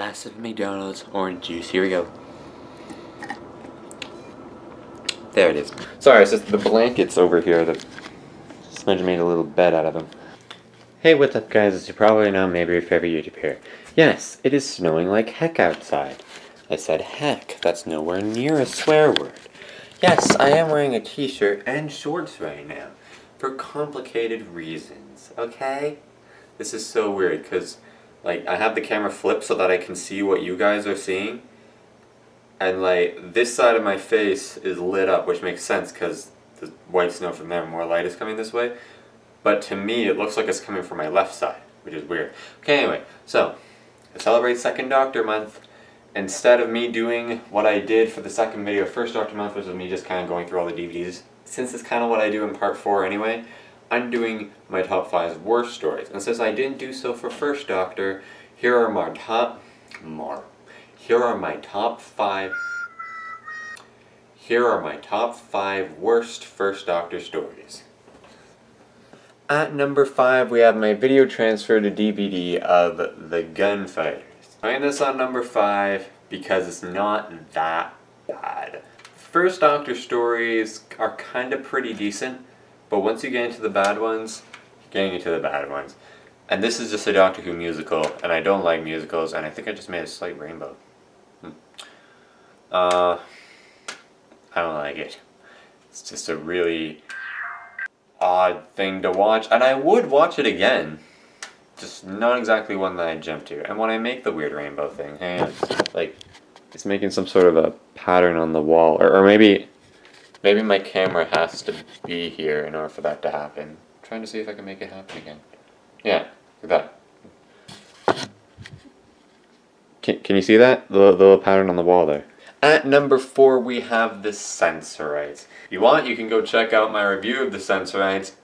Glass of McDonald's orange juice. Here we go. There it is. Sorry, it's just the blankets over here. that Smudge made a little bed out of them. Hey, what's up, guys? As you probably know, maybe your favorite YouTube here. Yes, it is snowing like heck outside. I said heck. That's nowhere near a swear word. Yes, I am wearing a t-shirt and shorts right now. For complicated reasons, okay? This is so weird, because, like, I have the camera flipped so that I can see what you guys are seeing. And, like, this side of my face is lit up, which makes sense, because the white snow from there, more light is coming this way. But to me, it looks like it's coming from my left side, which is weird. Okay, anyway, so, to celebrate Second Doctor Month, instead of me doing what I did for the second video, first Doctor Month, which was me just kind of going through all the DVDs, since it's kind of what I do in part 4 anyway, I'm doing my top 5 worst stories. And since I didn't do so for First Doctor, here are my top... more. Here are my top 5... Here are my top 5 worst First Doctor stories. At number 5, we have my video transfer to DVD of The Gunfighters. I am this on number 5 because it's not that bad. First Doctor stories are kind of pretty decent, but once you get into the bad ones, getting into the bad ones. And this is just a Doctor Who musical, and I don't like musicals, and I think I just made a slight rainbow. Hmm. Uh, I don't like it. It's just a really odd thing to watch, and I would watch it again. Just not exactly one that I jump to. And when I make the weird rainbow thing, on, like, it's making some sort of a pattern on the wall, or, or maybe, maybe my camera has to be here in order for that to happen. I'm trying to see if I can make it happen again. Yeah, like that. Can, can you see that? The, the little pattern on the wall there. At number four, we have the Sensorites. If you want, you can go check out my review of the Sensorites.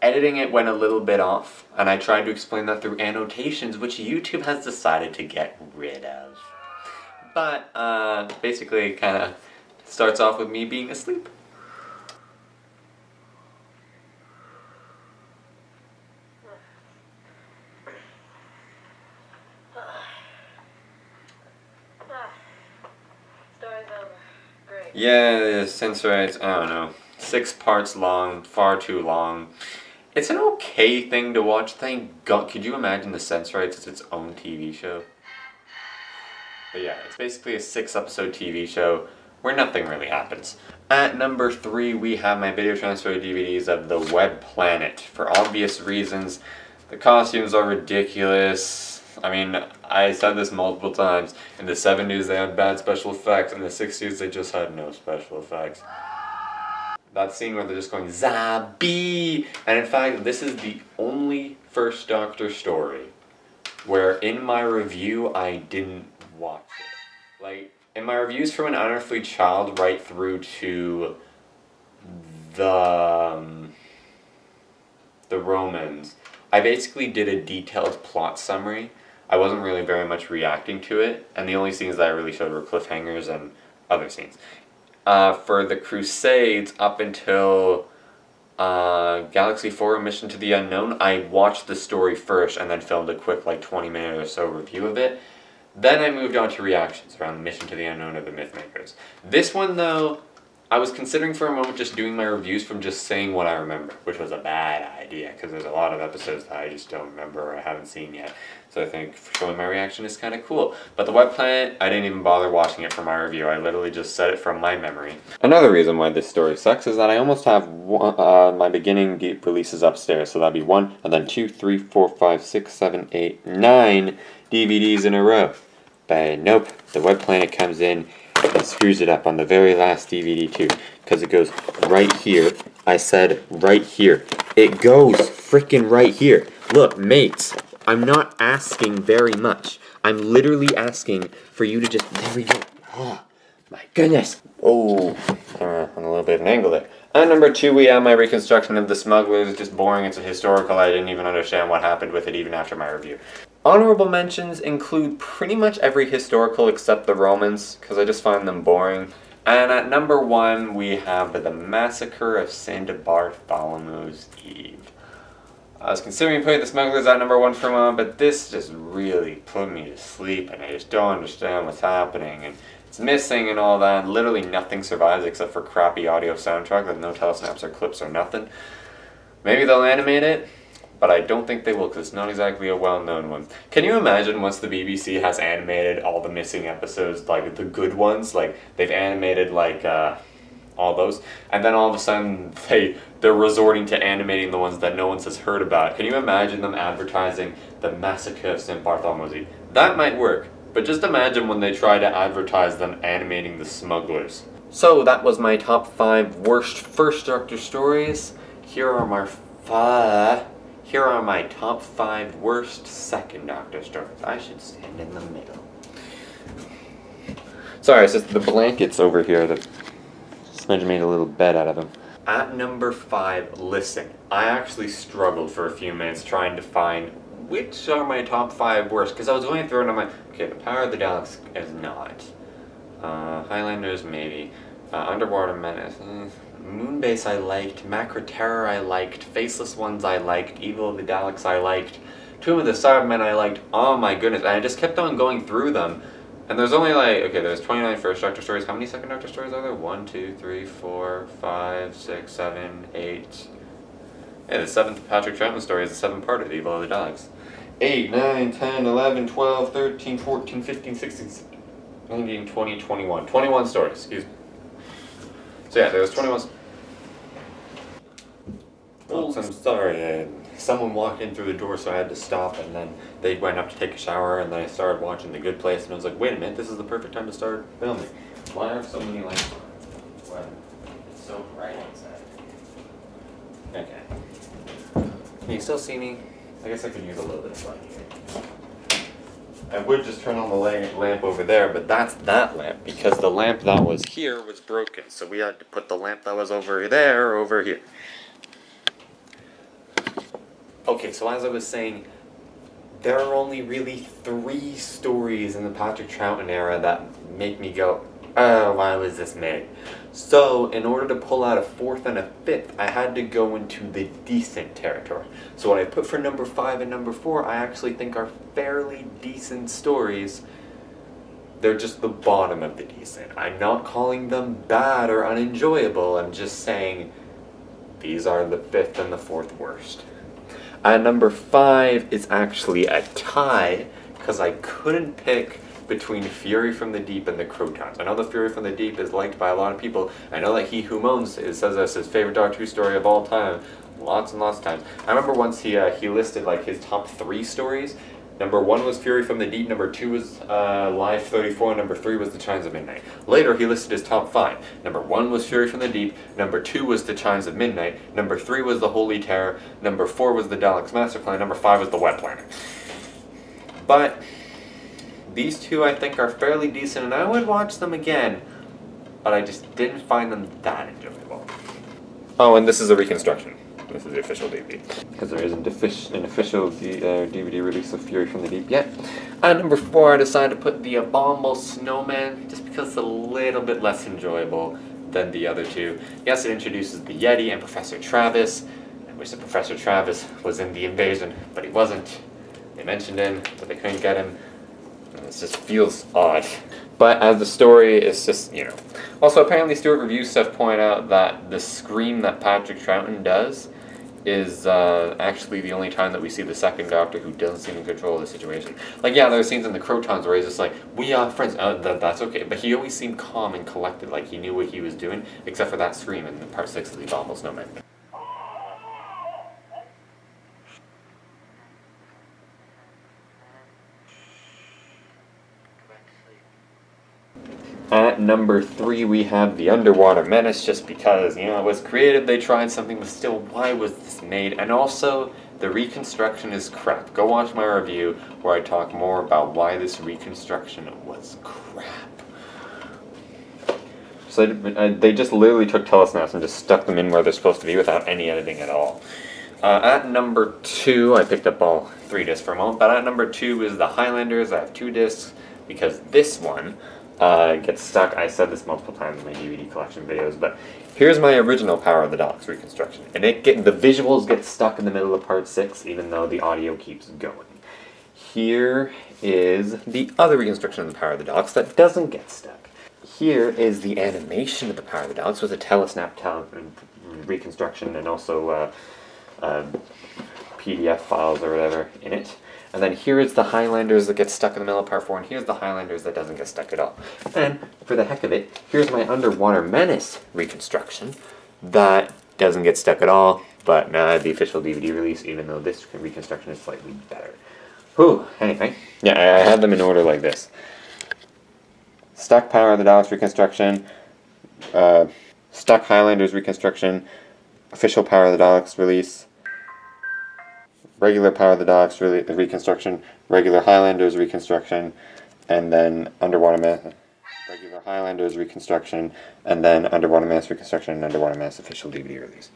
Editing it went a little bit off, and I tried to explain that through annotations, which YouTube has decided to get rid of. But, uh, basically, kind of starts off with me being asleep. Yeah, the Sensorites, I don't know. Six parts long, far too long. It's an okay thing to watch, thank God. Could you imagine the Sensorites as its own TV show? But yeah, it's basically a six episode TV show where nothing really happens. At number three, we have my video transfer DVDs of The Web Planet. For obvious reasons, the costumes are ridiculous I mean, I said this multiple times. In the 70s they had bad special effects, in the 60s they just had no special effects. That scene where they're just going, Zarbi! And in fact, this is the only First Doctor story where in my review I didn't watch it. Like, in my reviews from An Unearthly Child right through to the, um, the Romans, I basically did a detailed plot summary I wasn't really very much reacting to it, and the only scenes that I really showed were cliffhangers and other scenes. Uh, for the Crusades, up until uh, Galaxy 4 Mission to the Unknown, I watched the story first and then filmed a quick, like, 20 minute or so review of it. Then I moved on to reactions around the Mission to the Unknown of the Mythmakers. This one, though, I was considering for a moment just doing my reviews from just saying what I remember, which was a bad idea because there's a lot of episodes that I just don't remember or I haven't seen yet. So I think showing my reaction is kind of cool. But the Web Planet, I didn't even bother watching it for my review. I literally just said it from my memory. Another reason why this story sucks is that I almost have one, uh, my beginning releases upstairs. So that'd be one, and then two, three, four, five, six, seven, eight, nine DVDs in a row. But nope, the Web Planet comes in screws it up on the very last DVD too. Because it goes right here. I said right here. It goes freaking right here. Look, mates, I'm not asking very much. I'm literally asking for you to just, there we go. Oh, my goodness. Oh, uh, on a little bit of an angle there. And number two, we have my reconstruction of the smugglers. It's just boring. It's a historical. I didn't even understand what happened with it even after my review. Honorable mentions include pretty much every historical except the Romans, because I just find them boring. And at number one, we have the Massacre of St. Bartholomew's Eve. I was considering putting the smugglers at number one for a moment, but this just really put me to sleep, and I just don't understand what's happening. And it's missing and all that. And literally nothing survives except for crappy audio soundtrack with no telesnaps or clips or nothing. Maybe they'll animate it, but I don't think they will because it's not exactly a well-known one. Can you imagine once the BBC has animated all the missing episodes, like the good ones, like they've animated like uh, all those, and then all of a sudden they they're resorting to animating the ones that no one has heard about. Can you imagine them advertising the massacre of St. Bartholomew? That might work, but just imagine when they try to advertise them animating the smugglers. So that was my top five worst first Doctor stories. Here are my five. Here are my top five worst second Doctor stories. I should stand in the middle. Sorry, it's just the blankets over here that Smudge made a little bed out of them. At number five, listen. I actually struggled for a few minutes trying to find which are my top five worst because I was going through and I'm like, okay, the Power of the Daleks is not. Uh, Highlanders maybe. Uh, Underwater Menace. Mm. Moonbase I liked. Macra Terror I liked. Faceless Ones I liked. Evil of the Daleks I liked. Tomb of the Cybermen I liked. Oh my goodness. And I just kept on going through them. And there's only like, okay, there's 29 first Doctor stories. How many second Doctor stories are there? 1, 2, 3, 4, 5, 6, 7, 8. Yeah, the seventh Patrick Troughton story is the seventh part of the Evil of the Daleks. 8, 9, 10, 11, 12, 13, 14, 15, 16, 19, 20, 21. 21 stories, excuse me. So yeah, there was 21. Oops, I'm sorry. Uh, someone walked in through the door, so I had to stop, and then they went up to take a shower, and then I started watching The Good Place, and I was like, wait a minute, this is the perfect time to start filming. Why are so many lights on when it's so bright outside? Okay. Can you still see me? I guess I could use a little bit of light here. I would just turn on the lamp over there, but that's that lamp because the lamp that was here was broken. So we had to put the lamp that was over there over here. Okay, so as I was saying, there are only really three stories in the Patrick Troughton era that make me go, oh, why was this made? So, in order to pull out a fourth and a fifth, I had to go into the decent territory. So what I put for number five and number four, I actually think are fairly decent stories. They're just the bottom of the decent. I'm not calling them bad or unenjoyable, I'm just saying these are the fifth and the fourth worst. At number five is actually a tie, because I couldn't pick between Fury from the Deep and the Crotons. I know the Fury from the Deep is liked by a lot of people. I know that He Who Moans is, says that's his favorite Doctor Who story of all time. Lots and lots of times. I remember once he uh, he listed like his top three stories. Number one was Fury from the Deep, number two was uh, Live 34, number three was The Chimes of Midnight. Later, he listed his top five. Number one was Fury from the Deep, number two was The Chimes of Midnight, number three was The Holy Terror, number four was The Daleks Master Plan, number five was The Web Planet. But these two I think are fairly decent, and I would watch them again, but I just didn't find them that enjoyable. Oh, and this is a reconstruction. This is the official DVD. Because there isn't an official D uh, DVD release of Fury from the Deep yet. At number four, I decided to put The Abominable Snowman, just because it's a little bit less enjoyable than the other two. Yes, it introduces the Yeti and Professor Travers. I wish that Professor Travers was in the invasion, but he wasn't. They mentioned him, but they couldn't get him. It just feels odd. But as the story is just, you know. Also, apparently, Stewart Review stuff point out that the scream that Patrick Troughton does is uh, actually the only time that we see the second Doctor who doesn't seem in control of the situation. Like, yeah, there are scenes in the Crotons where he's just like, we are friends, uh, th that's okay. But he always seemed calm and collected, like he knew what he was doing, except for that scream in part 6 of The Abominable Snowman. At number three, we have The Underwater Menace, just because, you know, it was creative, they tried something, but still, why was this made? And also, the reconstruction is crap. Go watch my review where I talk more about why this reconstruction was crap. So they just literally took telesnaps and just stuck them in where they're supposed to be without any editing at all. Uh, at number two, I picked up all three discs for a moment, but at number two is The Highlanders. I have two discs because this one uh, gets stuck. I said this multiple times in my DVD collection videos, but here's my original Power of the Daleks reconstruction, and it get the visuals get stuck in the middle of part six, even though the audio keeps going. Here is the other reconstruction of the Power of the Daleks that doesn't get stuck. Here is the animation of the Power of the Daleks with a telesnap tele- reconstruction and also uh, uh, PDF files or whatever in it. And then here is the Highlanders that gets stuck in the middle of part four, and here's the Highlanders that doesn't get stuck at all. And for the heck of it, here's my Underwater Menace reconstruction that doesn't get stuck at all, but not the official DVD release, even though this reconstruction is slightly better. Whew, anyway. Yeah, I I had them in order like this. Stuck Power of the Daleks reconstruction, uh, Stuck Highlanders reconstruction, official Power of the Daleks release, regular Power of the Daleks re- reconstruction, regular Highlanders reconstruction, and then Underwater Mass. Regular Highlanders reconstruction, and then Underwater Mass reconstruction, and Underwater Mass official DVD release.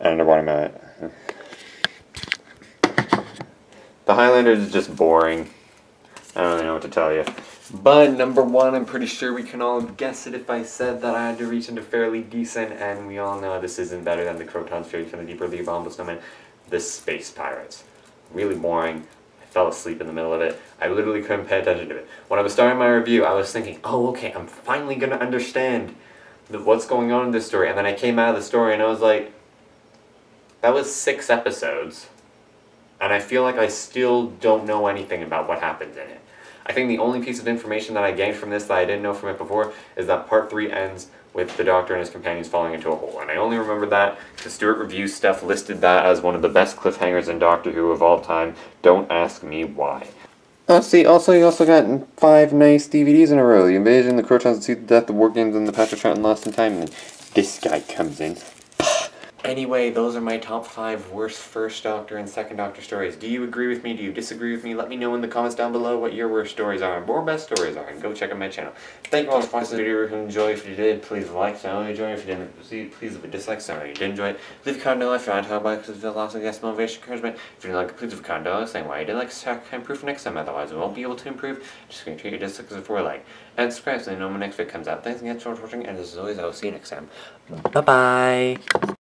And Underwater Mass. The Highlanders is just boring. I don't really know what to tell you. But number one, I'm pretty sure we can all guess it if I said that I had to reach into fairly decent, and we all know this isn't better than the Crotons Fury from the Deeper League Bomb Snowman. The Space Pirates. Really boring. I fell asleep in the middle of it. I literally couldn't pay attention to it. When I was starting my review, I was thinking, oh, okay, I'm finally gonna understand the, what's going on in this story. And then I came out of the story and I was like, that was six episodes and I feel like I still don't know anything about what happens in it. I think the only piece of information that I gained from this that I didn't know from it before is that part three ends with the Doctor and his companions falling into a hole, and I only remember that because Stuart Review stuff listed that as one of the best cliffhangers in Doctor Who of all time. Don't ask me why. Oh, see, also, you also got five nice DVDs in a row. The Invasion, The Crotons, The Seed of Death, The War Games, and The Patrick Troughton Lost in Time, and this guy comes in. Anyway, those are my top five worst first Doctor and second Doctor stories. Do you agree with me? Do you disagree with me? Let me know in the comments down below what your worst stories are more best stories are, and go check out my channel. Thank you all for watching the video. If you enjoyed, if you did, please like. So I enjoy. If you didn't, please leave a dislike. So you did enjoy it, leave a comment below if you want to talk about it because it's lots of guest motivation, encouragement. If you didn't like it, please leave a comment below saying why you didn't like to improve next time. Otherwise, we won't be able to improve. Just gonna treat your dislikes as for a like and subscribe so you know when my next video comes out. Thanks again for watching, and as always, I will see you next time. Bye bye.